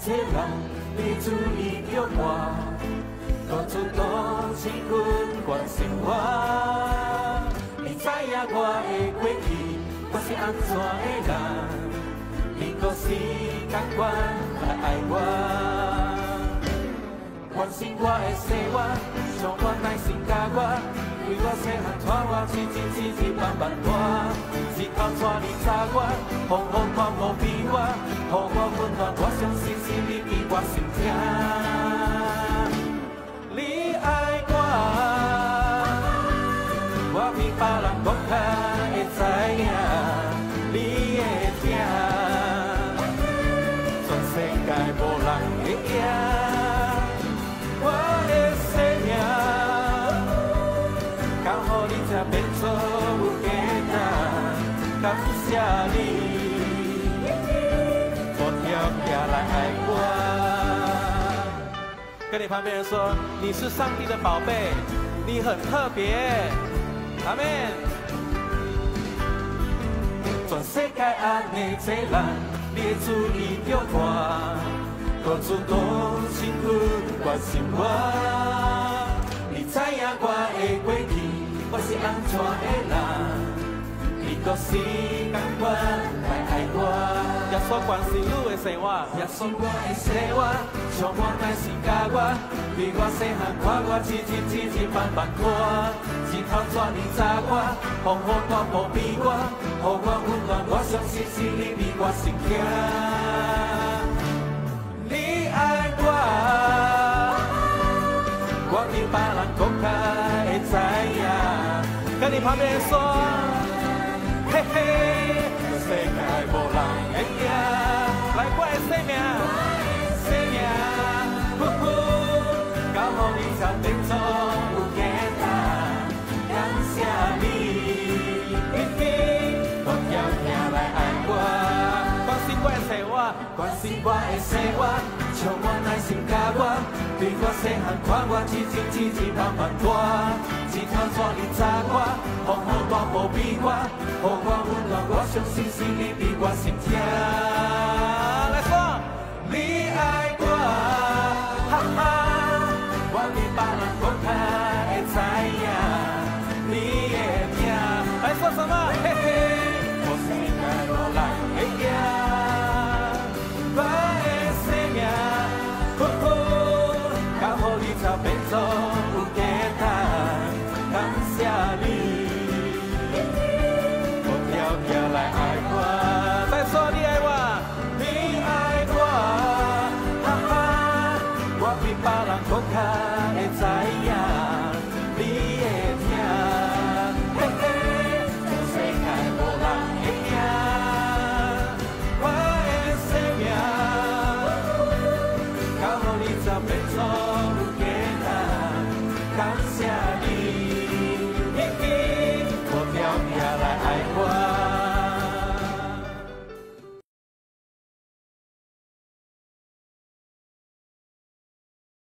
切人，你注意着我，多出多情分关心我。你知影我？的过去，我？是安怎的人，你搁是甘愿来爱我。关心我？的生活，将我？耐心教我，为我？细汉带我？起起起起慢慢大，日头带你找我，风雨你爱我，我比别人更较会知影，你的痛，全世界无人会赢。变做有价值，感谢你，跟你旁边人说，你是上帝的宝贝，你很特别。阿门。全世界安尼多人，你会注意着我，多主动心去关心我，你知影我的过去。我是安怎的人，你搁是甘愿来爱我。耶稣关心你的生活，耶稣我的生活，充满耐心教我，比我细汉看我一日一日慢慢看，日头带你早我，风雨大无比我，予我温暖，我相信是你比我心痛。你爱我，我比别人更较会知影。跟你旁边说，嘿嘿，关心我的生活，充满耐心教我，对我细汉看我一日一日慢慢大。日头带你早我，风雨大无比我，予我温暖，我相信是你比我心疼。 ใจอ